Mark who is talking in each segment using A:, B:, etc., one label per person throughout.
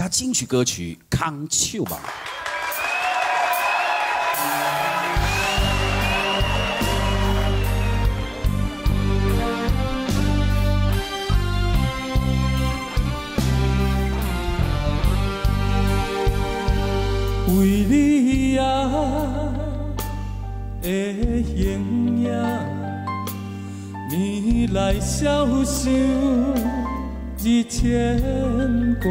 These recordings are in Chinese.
A: 他金曲歌曲《康丘吧》。
B: 为你啊的形影，你来消想日牵挂，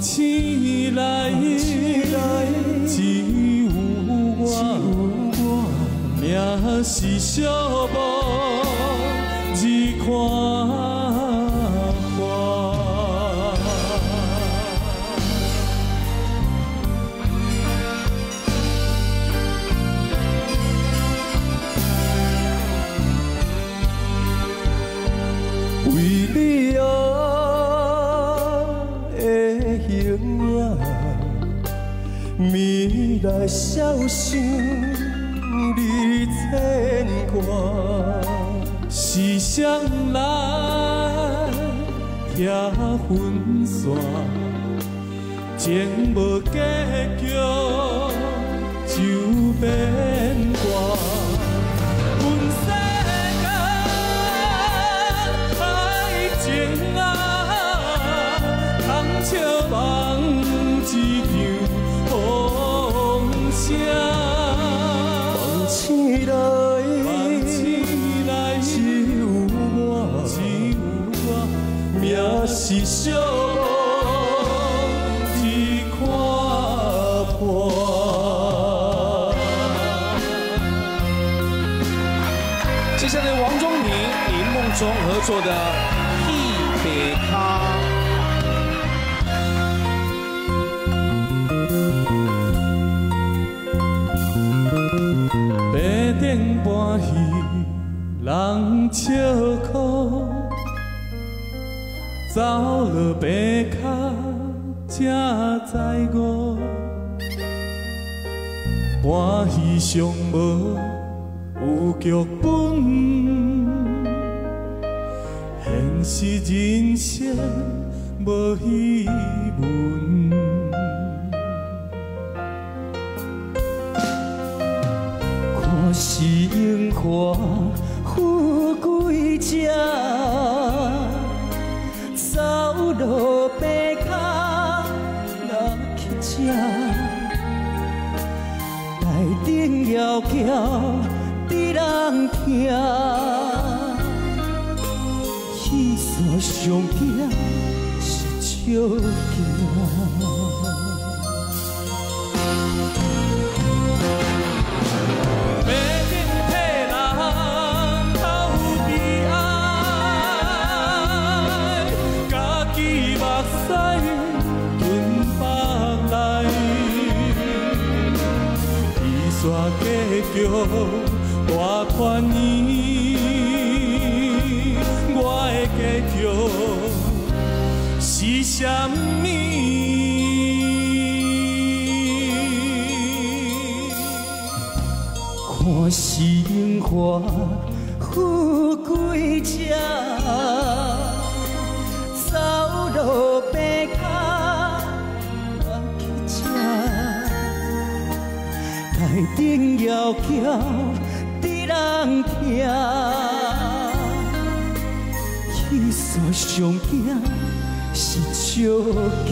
B: 起来，只有我，命是寂寞，只看。来相想你牵挂，是谁来拆分散，情无结局是伤，只看破。
A: 接下来，王中平、与梦中合作的《一杯咖》。
B: 白天半夜，人笑哭。走落白脚才知悟，欢喜上无有剧本，现实人生无戏文。看是樱花富贵家。落白脚来去吃，台顶摇桥滴人听，戏山上惊是笑惊。叫大团圆，我的结局是啥物？看鲜花富贵家，摇桥，滴人听，戏煞上惊是笑惊。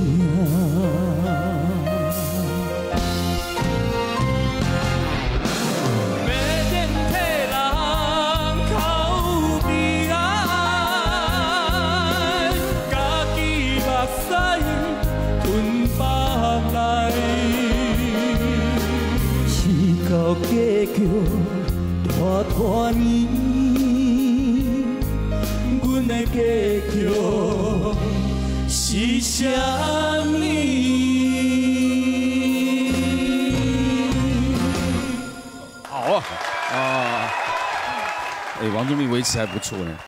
B: 叫大团圆，阮的家叫是啥？好
A: 啊，啊，哎、王忠明维持还不错呢。